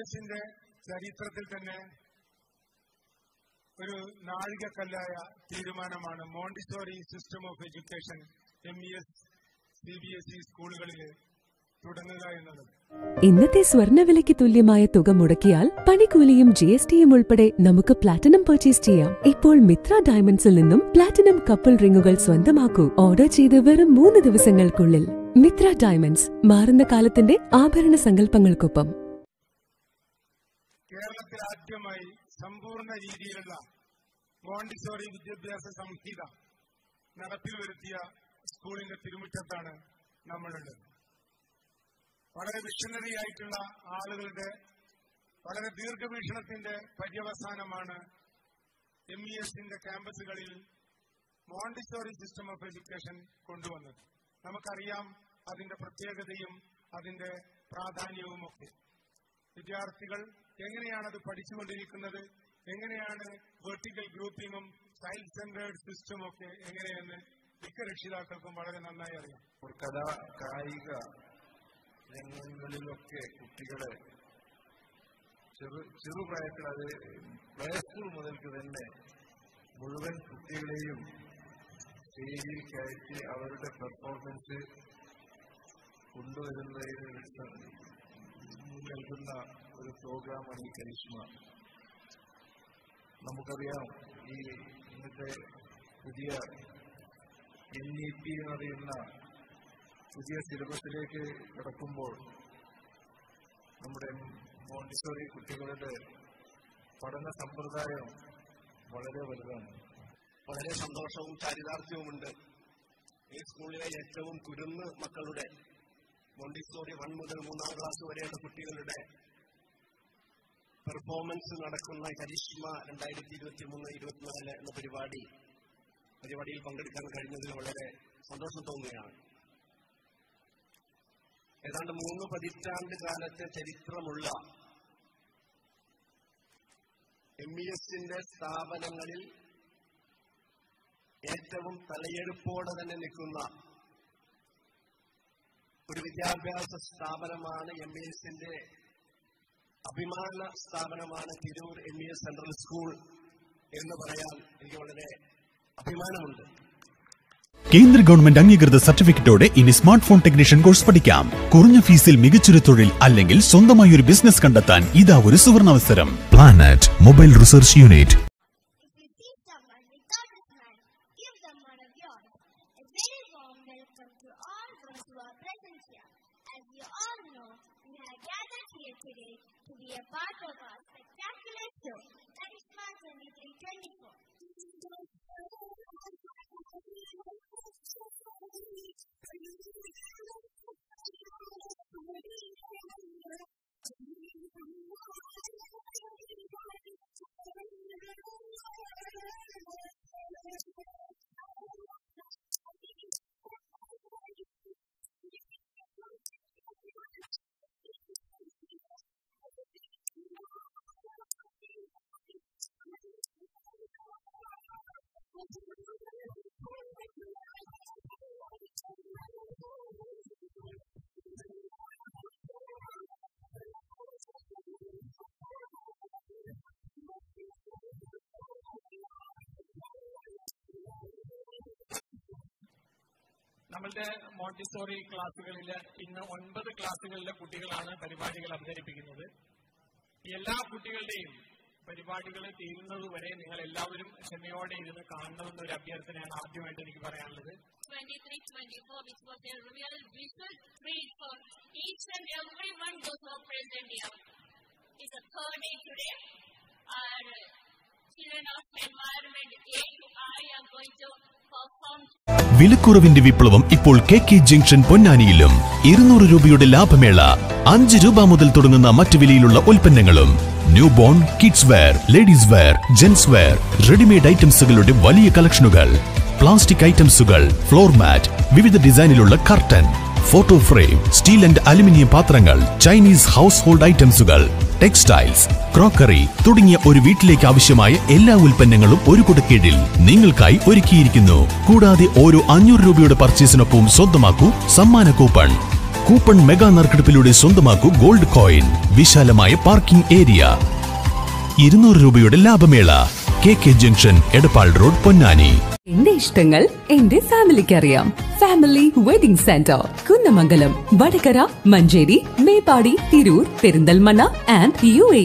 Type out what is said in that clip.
എസിന്റെ ചരിത്രത്തിൽ തന്നെ ഒരു നാഴികക്കല്ലായ തീരുമാനമാണ് Montessori system of education M E S C B S E സ്കൂളുകളിൽ ഇന്നത്തെ സ്വർണവിലയ്ക്ക് തുല്യമായ തുക മുടക്കിയാൽ പണിക്കൂലിയും ജി എസ് ടിയും ഉൾപ്പെടെ നമുക്ക് പ്ലാറ്റിനം പർച്ചേസ് ചെയ്യാം. ഇപ്പോൾ മിത്ര ഡയമണ്ട്സിൽ നിന്നും പ്ലാറ്റിനം കപ്പിൾ റിങ്ങുകൾ സ്വന്തമാക്കൂ. ഓർഡർ ചെയ്ത് വെറും മൂന്ന് ദിവസങ്ങൾക്കുള്ളിൽ. മിത്ര ഡയമണ്ട്സ് മാറുന്ന കാലത്തിന്റെ ആഭരണ സങ്കല്പങ്ങൾക്കൊപ്പം. കേരളത്തിൽ ആദ്യമായി സമ്പൂർണ രീതിയിലുള്ള മോണ്ടിസോറി വിദ്യാഭ്യാസ സംഹിത നടപ്പിൽ വരുത്തിയ സ്കൂളിന്റെ തിരുമുറ്റത്താണ് നമ്മളുള്ളത് വളരെ വിഷണറി ആയിട്ടുള്ള ആളുകളുടെ വളരെ ദീർഘവീക്ഷണത്തിന്റെ പര്യവസാനമാണ് എം ഇ എസിന്റെ ക്യാമ്പസുകളിൽ മോണ്ടിസോറി സിസ്റ്റം ഓഫ് എഡ്യൂക്കേഷൻ കൊണ്ടുവന്നത്. നമുക്കറിയാം അതിന്റെ പ്രത്യേകതയും അതിന്റെ പ്രാധാന്യവുമൊക്കെ. വിദ്യാർത്ഥികൾ എങ്ങനെയാണ് അത് പഠിച്ചുകൊണ്ടിരിക്കുന്നത്? എങ്ങനെയാണ് വെർട്ടിക്കൽ ഗ്രൂപ്പിങ്ങും ചൈൽഡ് സെന്റേർഡ് സിസ്റ്റം ഒക്കെ എങ്ങനെയെന്ന് മിക്ക രക്ഷിതാക്കൾക്കും വളരെ നന്നായി അറിയാം. കല കായിക രംഗങ്ങളിലൊക്കെ കുട്ടികളെ ചെറു ചെറുപ്രായത്തിൽ അത് പ്ലേ സ്കൂൾ മുതൽക്ക് തന്നെ മുഴുവൻ കുട്ടികളെയും സ്റ്റേജിൽ കയറ്റി അവരുടെ പെർഫോമൻസ് കൊണ്ടുവരുന്നതിന് നൽകുന്ന ഒരു പ്രോഗ്രാമാണ് ഈ കരിഷ്മ. നമുക്കറിയാം ഈ ഇന്നത്തെ പുതിയ എൻ ഇ പി എന്നറിയുന്ന പുതിയ സിലബസിലേക്ക് കടക്കുമ്പോൾ നമ്മുടെ മോണ്ടിസോറി കുട്ടികളുടെ പഠന സമ്പ്രദായം വളരെ വലുതാണ്. വളരെ സന്തോഷവും ചാരിതാർത്ഥ്യവുമുണ്ട്. ഈ സ്കൂളിലെ ഏറ്റവും കുരുന്ന് മക്കളുടെ മോണ്ടിസോറി വൺ മുതൽ മൂന്നാം ക്ലാസ് വരെയുള്ള കുട്ടികളുടെ പെർഫോമൻസ് നടക്കുന്ന കരിഷ്മ രണ്ടായിരത്തി ഇരുപത്തി മൂന്ന് ഇരുപത്തിനാല് എന്ന പരിപാടി പരിപാടിയിൽ പങ്കെടുക്കാൻ കഴിഞ്ഞതിൽ വളരെ സന്തോഷം തോന്നുകയാണ്. ഏതാണ്ട് മൂന്ന് പതിറ്റാണ്ട് കാലത്തെ ചരിത്രമുള്ള എം ഇ എസിന്റെ സ്ഥാപനങ്ങളിൽ ഏറ്റവും തലയെടുപ്പോടെ തന്നെ നിൽക്കുന്ന ഒരു വിദ്യാഭ്യാസ സ്ഥാപനമാണ് എം ഇ എസിന്റെ അഭിമാന സ്ഥാപനമാണ് Tirur M E S central school എന്ന് പറയാൻ എനിക്ക് വളരെ അഭിമാനമുണ്ട്. കേന്ദ്ര ഗവൺമെന്റ് അംഗീകൃത സർട്ടിഫിക്കറ്റോടെ ഇനി സ്മാർട്ട് ഫോൺ ടെക്നീഷ്യൻ കോഴ്സ് പഠിക്കാം. കുറഞ്ഞ ഫീസിൽ മികച്ചൊരു തൊഴിൽ അല്ലെങ്കിൽ സ്വന്തമായി ഒരു ബിസിനസ് കണ്ടെത്താൻ ഇതാ ഒരു സുവർണാവസരം planet mobile research unit today to be a part of our നമ്മളുടെ മോണ്ടിസോറി ക്ലാസ്സുകളിൽ ഇന്ന് ഒൻപത് ക്ലാസ്സുകളിലെ കുട്ടികളാണ് പരിപാടികൾ അവതരിപ്പിക്കുന്നത് എല്ലാ കുട്ടികളുടെയും പരിപാടികൾ തീരുന്നതുവരെ നിങ്ങൾ എല്ലാവരും ക്ഷമയോടെ ഇരുന്ന് കാണണമെന്ന ഒരു അഭ്യർത്ഥനയാണ് ആദ്യമായിട്ട് എനിക്ക് പറയാനുള്ളത് 23-24, which was a real visual treat for each and everyone those who present here. It's the third day today. വിലക്കുറവിന്റെ വിപ്ലവം ഇപ്പോൾ കെ കെ ജംഗ്ഷൻ പൊന്നാനിയിലും. ഇരുന്നൂറ് രൂപയുടെ ലാഭമേള അഞ്ച് രൂപ മുതൽ തുടങ്ങുന്ന മറ്റു വിലയിലുള്ള ഉൽപ്പന്നങ്ങളും. Newborn kids wear ladies wear gents wear readymade ഐറ്റംസുകളുടെ വലിയ കളക്ഷനുകൾ. പ്ലാസ്റ്റിക് ഐറ്റംസുകൾ ഫ്ലോർ മാറ്റ് വിവിധ ഡിസൈനിലുള്ള curtain photo frame steel and aluminium പാത്രങ്ങൾ ചൈനീസ് ഹൗസ് ഹോൾഡ് ഐറ്റംസുകൾ ടെക്സ്റ്റൈൽസ് ക്രോക്കറി തുടങ്ങിയ ഒരു വീട്ടിലേക്ക് ആവശ്യമായ എല്ലാ ഉൽപ്പന്നങ്ങളും ഒരു കുടക്കീഴിൽ നിങ്ങൾക്കായി ഒരുക്കിയിരിക്കുന്നു. കൂടാതെ ഓരോ അഞ്ഞൂറ് രൂപയുടെ പർച്ചേസിനൊപ്പം സ്വന്തമാക്കൂ സമ്മാന കൂപ്പൺ. കൂപ്പൺ മെഗാ നറുക്കെടുപ്പിലൂടെ സ്വന്തമാക്കൂ ഗോൾഡ് കോയിൻ. വിശാലമായ പാർക്കിംഗ് ഏരിയ. ഇരുന്നൂറ് രൂപയുടെ ലാഭമേള. K K junction Edappal road Ponnani. എന്റെ ഇഷ്ടങ്ങൾ എന്റെ ഫാമിലിക്ക് അറിയാം family wedding centre Kunnamangalam Vadakara Manjeri Meppadi Tirur Perinthalmanna and U A.